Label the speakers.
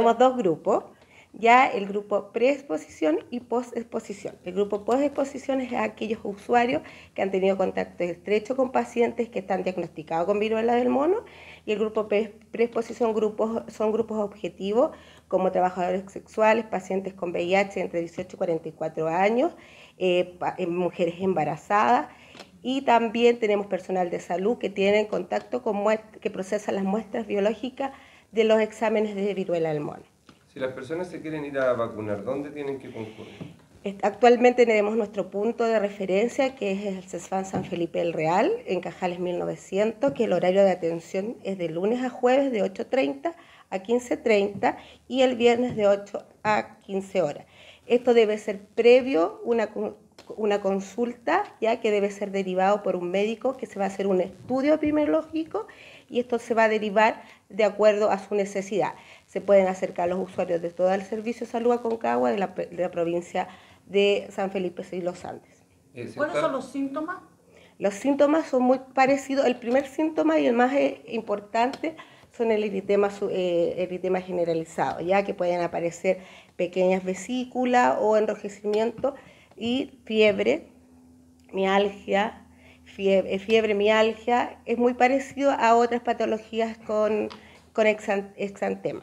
Speaker 1: Tenemos dos grupos, ya el grupo preexposición y postexposición. El grupo postexposición es aquellos usuarios que han tenido contacto estrecho con pacientes que están diagnosticados con viruela del mono. Y el grupo preexposición grupos, son grupos objetivos como trabajadores sexuales, pacientes con VIH entre 18 y 44 años, eh, eh, mujeres embarazadas. Y también tenemos personal de salud que tienen contacto con que procesa las muestras biológicas de los exámenes de viruela del mono.
Speaker 2: Si las personas se quieren ir a vacunar, ¿dónde tienen que concurrir?
Speaker 1: Actualmente tenemos nuestro punto de referencia, que es el CESFAN San Felipe el Real, en Cajales 1900, que el horario de atención es de lunes a jueves de 8.30 a 15.30 y el viernes de 8 a 15 horas. Esto debe ser previo una, una consulta, ya que debe ser derivado por un médico que se va a hacer un estudio epidemiológico y esto se va a derivar de acuerdo a su necesidad. Se pueden acercar los usuarios de todo el servicio de salud Aconcagua de la, de la provincia de San Felipe y los Andes.
Speaker 3: ¿Cuáles son los síntomas?
Speaker 1: Los síntomas son muy parecidos. El primer síntoma y el más eh, importante son el eritema, eh, eritema generalizado, ya que pueden aparecer pequeñas vesículas o enrojecimiento y fiebre, mialgia, fiebre, fiebre, mialgia, es muy parecido a otras patologías con, con exantema.